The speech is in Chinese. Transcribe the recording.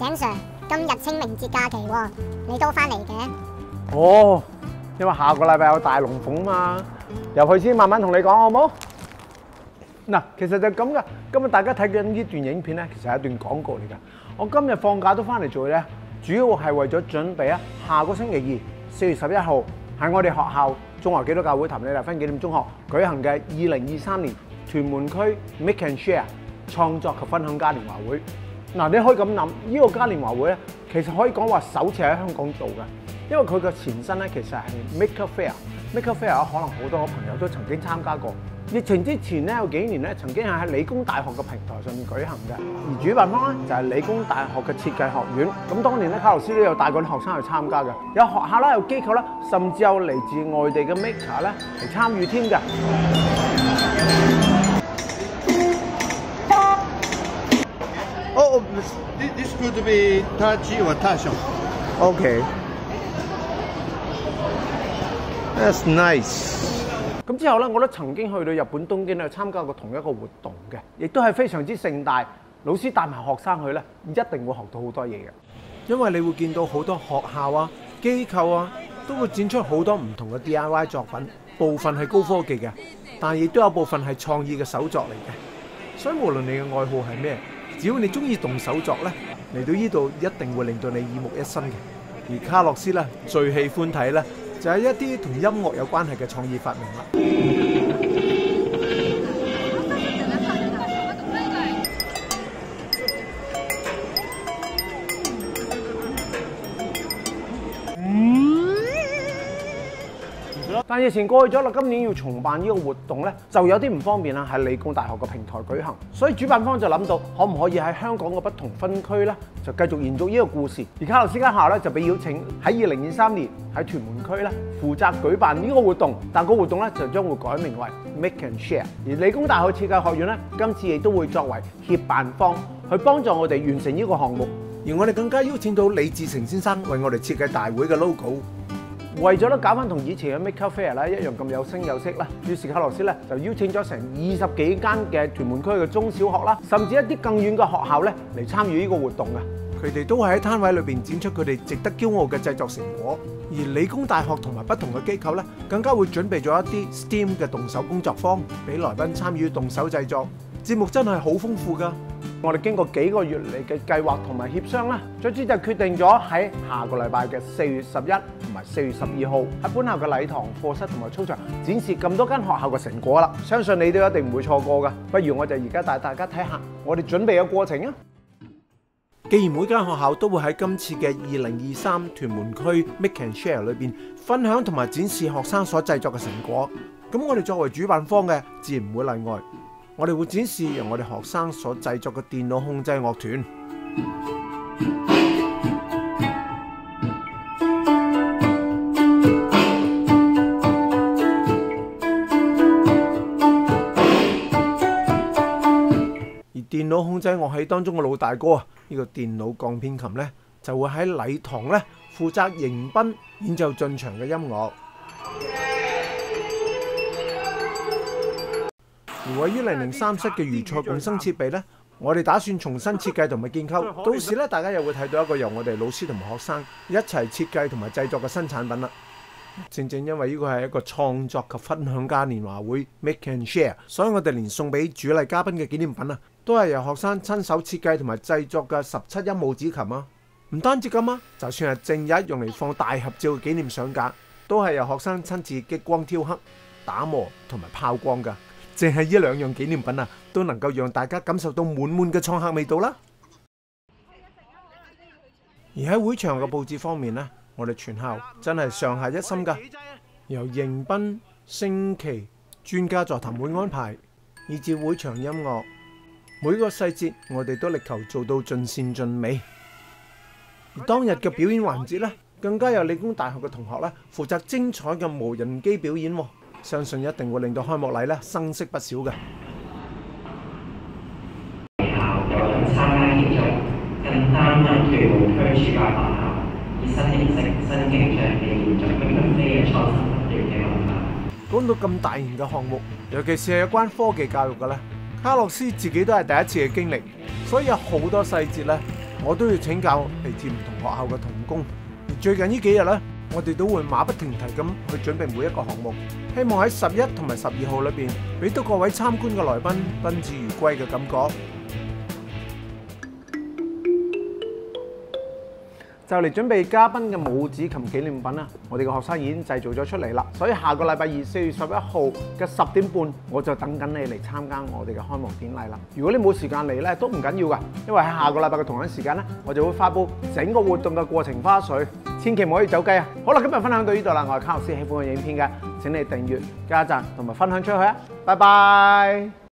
井 Sir，今日清明節假期喎，你都翻嚟嘅？哦，因為下個禮拜有大龍鳳嘛，入去先慢慢同你講好冇？嗱，其實就咁噶。今日大家睇紧呢段影片咧，其實係一段廣告嚟噶。我今日放假都翻嚟做咧，主要係為咗準備啊，下個星期二四月十一號喺我哋學校中华基督教會譚李麗芬紀念中學舉行嘅二零二三年屯門區 Make and Share 創作及分享嘉年華會。嗱，你可以咁諗，呢、個嘉年華會咧，其實可以講話首次喺香港做嘅，因為佢嘅前身咧其實係 Maker Fair。Maker Fair 可能好多朋友都曾經參加過。疫情之前咧有幾年咧，曾經係喺理工大學嘅平台上面舉行嘅，而主辦方咧就係理工大學嘅設計學院。咁當年咧，卡洛斯都有帶過啲學生去參加嘅，有學校啦，有機構啦，甚至有嚟自外地嘅 maker 咧嚟參與添嘅。Oh, this, this could be touch or touch. OK。That's nice。咁之後咧，我都曾經去到日本東京咧參加過同一個活動嘅，亦都係非常之盛大。老師帶埋學生去咧，一定會學到好多嘢嘅。因為你會見到好多學校啊、機構啊，都會展出好多唔同嘅 DIY 作品，部分係高科技嘅，但係亦都有部分係創意嘅手作嚟嘅。所以無論你嘅愛好係咩，只要你中意動手作咧，嚟到呢度一定會令到你耳目一新嘅。而卡洛斯咧最喜歡睇咧，就係一啲同音樂有關係嘅創意發明啦。但疫情過去咗啦，今年要重辦呢個活動咧，就有啲唔方便啦，喺理工大學嘅平台舉行，所以主辦方就諗到可唔可以喺香港嘅不同分區咧，就繼續延續呢個故事。而卡洛斯間校咧就被邀請喺二零二三年喺屯門區咧負責舉辦呢個活動，但個活動咧就將會改名為 Make and Share。而理工大學設計學院咧今次亦都會作為協辦方去幫助我哋完成呢個項目。而我哋更加邀請到李志成先生為我哋設計大會嘅 logo。為咗咧搞翻同以前嘅 Maker Fair 咧一樣咁有聲有色啦，於是卡洛斯咧就邀請咗成二十幾間嘅屯門區嘅中小學啦，甚至一啲更遠嘅學校咧嚟參與呢個活動嘅。佢哋都係喺攤位裏邊展出佢哋值得驕傲嘅製作成果。而理工大學同埋不同嘅機構咧，更加會準備咗一啲 STEAM 嘅動手工作坊，俾來賓參與動手製作。節目真係好豐富㗎。我哋經過幾個月嚟嘅計劃同埋協商啦，最之就決定咗喺下個禮拜嘅四月十一同埋四月十二號喺本校嘅禮堂、課室同埋操場展示咁多間學校嘅成果啦。相信你都一定唔會錯過㗎。不如我就而家帶大家睇下我哋準備嘅過程啊！既然每間學校都會喺今次嘅二零二三屯門區 Make and Share 裏邊分享同埋展示學生所製作嘅成果，咁我哋作為主辦方嘅自然唔會例外。我哋會展示由我哋學生所製作嘅電腦控制樂團。而電腦控制樂器當中嘅老大哥啊，呢、個電腦鋼片琴呢，就會喺禮堂呢負責迎賓演奏進場嘅音樂。而位於零零三室嘅魚菜共生設備呢，我哋打算重新設計同埋建構，到時咧大家又會睇到一個由我哋老師同埋學生一齊設計同埋製作嘅新產品啦。正正因為呢個係一個創作及分享嘉年華會 Make and Share，所以我哋連送俾主禮嘉賓嘅紀念品啊，都係由學生親手設計同埋製作嘅十七音拇指琴啊！唔單止咁啊，就算係正日用嚟放大合照嘅紀念相架，都係由學生親自激光雕刻、打磨同埋拋光㗎。淨係呢兩樣紀念品啊，都能夠讓大家感受到滿滿嘅創客味道啦。而喺會場嘅佈置方面呢，我哋全校真係上下一心㗎。由迎賓、升旗、專家座談會安排，以至會場音樂，每個細節我哋都力求做到盡善盡美。而當日嘅表演環節呢，更加有理工大學嘅同學呢負責精彩嘅無人機表演喎。相信一定會令到開幕禮咧生色不少嘅。講到咁大型嘅項目，尤其是係有關科技教育嘅咧，卡洛斯自己都係第一次嘅經歷，所以有好多細節咧我都要請教嚟自唔同學校嘅同工。而最近呢幾日咧，我哋都會馬不停蹄咁去準備每一個項目，希望喺十一同埋十二號裏邊，俾到各位參觀嘅來賓賓至如歸嘅感覺。就嚟準備嘉賓嘅母子琴紀念品啦，我哋嘅學生已經製造咗出嚟啦，所以下個禮拜二四月十一號嘅十點半，我就等緊你嚟參加我哋嘅開幕典禮啦。如果你冇時間嚟咧，都唔緊要噶，因為喺下個禮拜嘅同一時間咧，我就會發布整個活動嘅過程花絮，千祈唔可以走雞啊！好啦，今日分享到呢度啦，我係卡洛斯，喜歡我影片嘅請你訂閱、加讚同埋分享出去啊！拜拜。